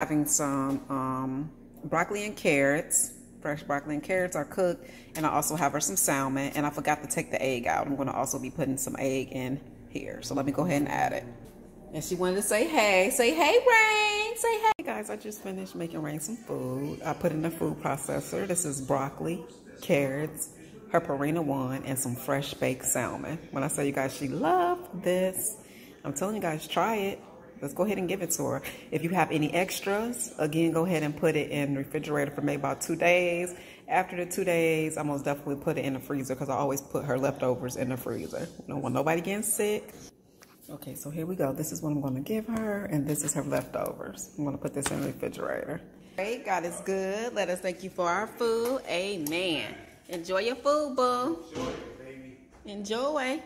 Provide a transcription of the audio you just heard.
having some um, broccoli and carrots. Fresh broccoli and carrots are cooked. And I also have her some salmon. And I forgot to take the egg out. I'm going to also be putting some egg in here. So let me go ahead and add it. And she wanted to say hey. Say hey, Reign. Say hey. Guys, I just finished making Reign some food. I put in the food processor. This is broccoli, carrots, her Purina One, and some fresh baked salmon. When I say you guys, she loved this. I'm telling you guys, try it. Let's go ahead and give it to her. If you have any extras, again, go ahead and put it in the refrigerator for maybe about two days. After the two days, I most definitely put it in the freezer because I always put her leftovers in the freezer. Don't want nobody getting sick. Okay, so here we go. This is what I'm going to give her, and this is her leftovers. I'm going to put this in the refrigerator. Hey, God is good. Let us thank you for our food. Amen. Enjoy your food, boo. Enjoy. baby. Enjoy.